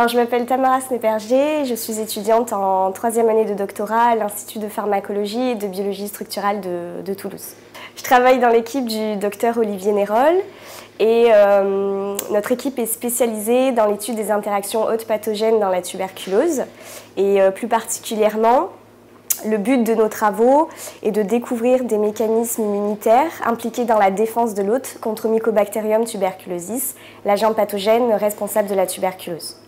Alors, je m'appelle Tamara Sneperger, je suis étudiante en troisième année de doctorat à l'Institut de pharmacologie et de biologie structurale de, Toulouse. Je travaille dans l'équipe du docteur Olivier Nérol et euh, notre équipe est spécialisée dans l'étude des interactions hautes pathogènes dans la tuberculose et euh, plus particulièrement le but de nos travaux est de découvrir des mécanismes immunitaires impliqués dans la défense de l'hôte contre Mycobacterium tuberculosis, l'agent pathogène responsable de la tuberculose.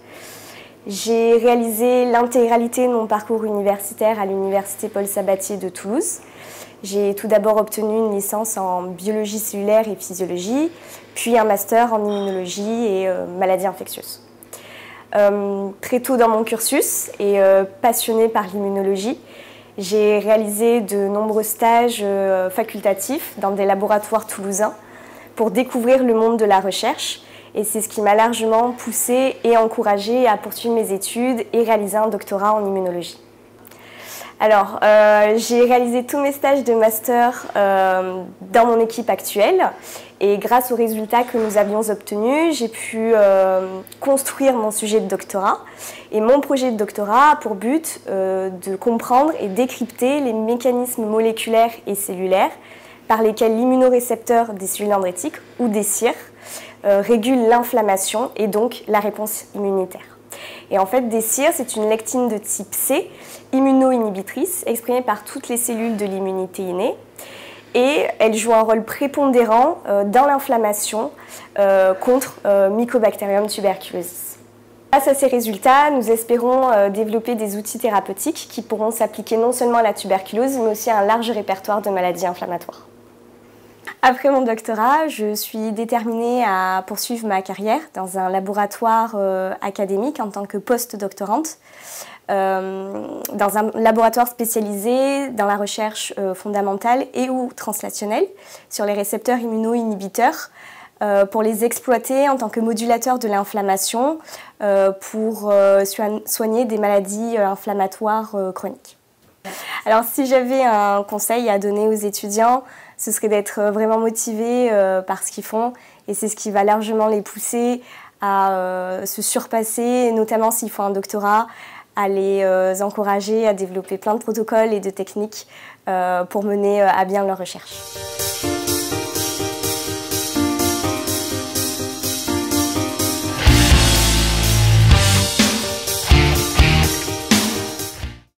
J'ai réalisé l'intégralité de mon parcours universitaire à l'Université Paul Sabatier de Toulouse. J'ai tout d'abord obtenu une licence en biologie cellulaire et physiologie, puis un master en immunologie et euh, maladies infectieuses. Euh, très tôt dans mon cursus et euh, passionnée par l'immunologie, j'ai réalisé de nombreux stages facultatifs dans des laboratoires toulousains pour découvrir le monde de la recherche. Et c'est ce qui m'a largement poussé et encouragé à poursuivre mes études et réaliser un doctorat en immunologie. Alors, euh, j'ai réalisé tous mes stages de master euh, dans mon équipe actuelle et grâce aux résultats que nous avions obtenus, j'ai pu euh, construire mon sujet de doctorat. Et mon projet de doctorat a pour but de comprendre et décrypter les mécanismes moléculaires et cellulaires par lesquels l'immunorécepteur des cellules dendritiques ou des CIR régule l'inflammation et donc la réponse immunitaire. Et en fait, DCIR, c'est une lectine de type C, immuno-inhibitrice, exprimée par toutes les cellules de l'immunité innée. Et elle joue un rôle prépondérant euh, dans l'inflammation euh, contre euh, Mycobacterium tuberculosis. Grâce à ces résultats, nous espérons développer des outils thérapeutiques qui pourront s'appliquer non seulement à la tuberculose, mais aussi à un large répertoire de maladies inflammatoires. Après mon doctorat, je suis déterminée à poursuivre ma carrière dans un laboratoire euh, académique en tant que post-doctorante, euh, dans un laboratoire spécialisé dans la recherche euh, fondamentale et ou translationnelle sur les récepteurs immuno-inhibiteurs pour les exploiter en tant que modulateurs de l'inflammation pour soigner des maladies inflammatoires chroniques. Alors si j'avais un conseil à donner aux étudiants, ce serait d'être euh, vraiment motivé euh, par ce qu'ils font et c'est ce qui va largement les pousser à euh, se surpasser, notamment s'ils font un doctorat, à les encourager à développer plein de protocoles et de techniques pour mener à bien leur recherche.